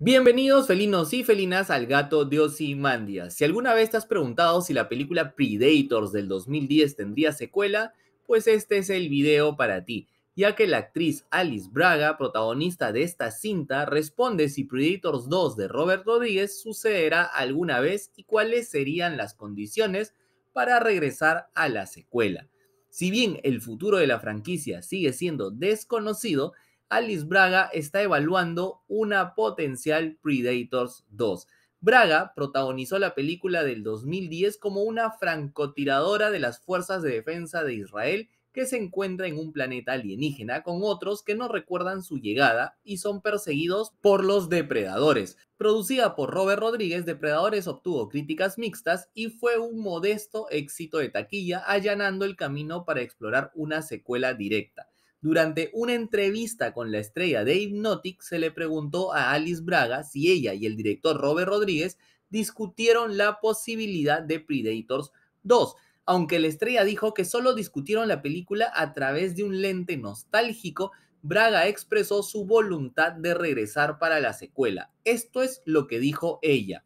Bienvenidos felinos y felinas al gato de Ozymandias. Si alguna vez te has preguntado si la película Predators del 2010 tendría secuela, pues este es el video para ti, ya que la actriz Alice Braga, protagonista de esta cinta, responde si Predators 2 de Robert Rodríguez sucederá alguna vez y cuáles serían las condiciones para regresar a la secuela. Si bien el futuro de la franquicia sigue siendo desconocido, Alice Braga está evaluando una potencial Predators 2. Braga protagonizó la película del 2010 como una francotiradora de las Fuerzas de Defensa de Israel que se encuentra en un planeta alienígena con otros que no recuerdan su llegada y son perseguidos por los depredadores. Producida por Robert Rodríguez, Depredadores obtuvo críticas mixtas y fue un modesto éxito de taquilla, allanando el camino para explorar una secuela directa. Durante una entrevista con la estrella de Hypnotic, se le preguntó a Alice Braga si ella y el director Robert Rodríguez discutieron la posibilidad de Predators 2, aunque la estrella dijo que solo discutieron la película a través de un lente nostálgico, Braga expresó su voluntad de regresar para la secuela. Esto es lo que dijo ella.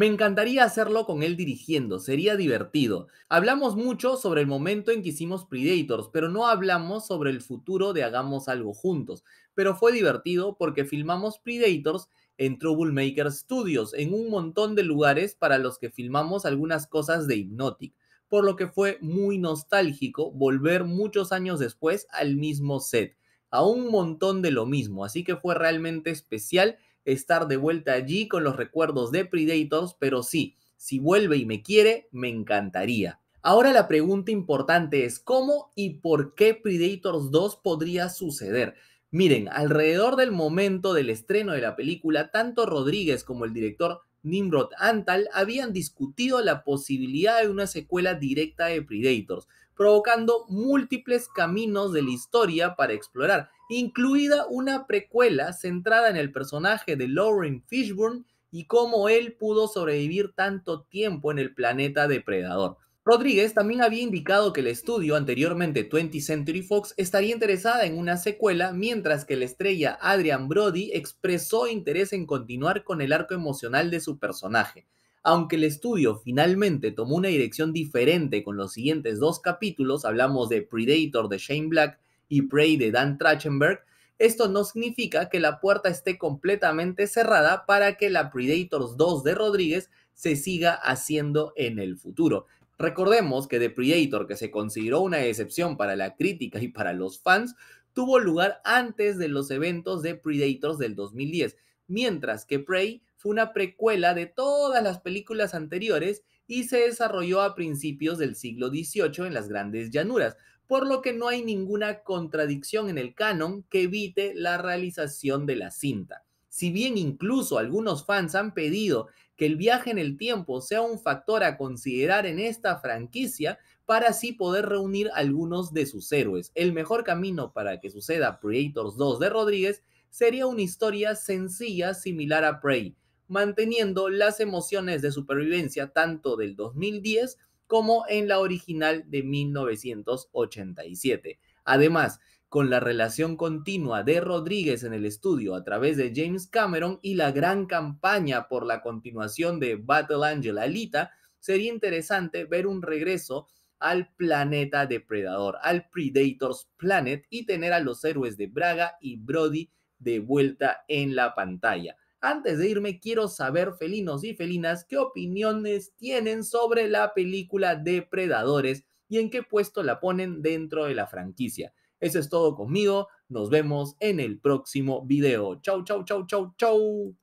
Me encantaría hacerlo con él dirigiendo, sería divertido. Hablamos mucho sobre el momento en que hicimos Predators, pero no hablamos sobre el futuro de Hagamos algo juntos. Pero fue divertido porque filmamos Predators en Troublemaker Studios, en un montón de lugares para los que filmamos algunas cosas de Hypnotic, por lo que fue muy nostálgico volver muchos años después al mismo set, a un montón de lo mismo, así que fue realmente especial estar de vuelta allí con los recuerdos de Predators, pero sí, si vuelve y me quiere, me encantaría. Ahora la pregunta importante es cómo y por qué Predators 2 podría suceder. Miren, alrededor del momento del estreno de la película, tanto Rodríguez como el director Nimrod Antal habían discutido la posibilidad de una secuela directa de Predators, provocando múltiples caminos de la historia para explorar, incluida una precuela centrada en el personaje de Lauren Fishburne y cómo él pudo sobrevivir tanto tiempo en el planeta depredador. Rodríguez también había indicado que el estudio, anteriormente 20th Century Fox, estaría interesada en una secuela, mientras que la estrella Adrian Brody expresó interés en continuar con el arco emocional de su personaje. Aunque el estudio finalmente tomó una dirección diferente con los siguientes dos capítulos, hablamos de Predator de Shane Black y Prey de Dan Trachtenberg, esto no significa que la puerta esté completamente cerrada para que la Predators 2 de Rodríguez se siga haciendo en el futuro. Recordemos que The Predator, que se consideró una excepción para la crítica y para los fans, tuvo lugar antes de los eventos de Predators del 2010, mientras que Prey fue una precuela de todas las películas anteriores y se desarrolló a principios del siglo XVIII en las grandes llanuras, por lo que no hay ninguna contradicción en el canon que evite la realización de la cinta. Si bien incluso algunos fans han pedido que el viaje en el tiempo sea un factor a considerar en esta franquicia para así poder reunir algunos de sus héroes. El mejor camino para que suceda Predators 2 de Rodríguez sería una historia sencilla similar a Prey, manteniendo las emociones de supervivencia tanto del 2010 como en la original de 1987. Además, con la relación continua de Rodríguez en el estudio a través de James Cameron y la gran campaña por la continuación de Battle Angel Alita, sería interesante ver un regreso al planeta depredador, al Predators Planet y tener a los héroes de Braga y Brody de vuelta en la pantalla. Antes de irme, quiero saber, felinos y felinas, qué opiniones tienen sobre la película Depredadores y en qué puesto la ponen dentro de la franquicia. Eso es todo conmigo. Nos vemos en el próximo video. Chau, chau, chau, chau, chau.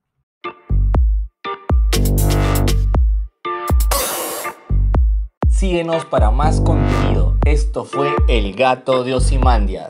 Síguenos para más contenido. Esto fue El Gato de Osimandias.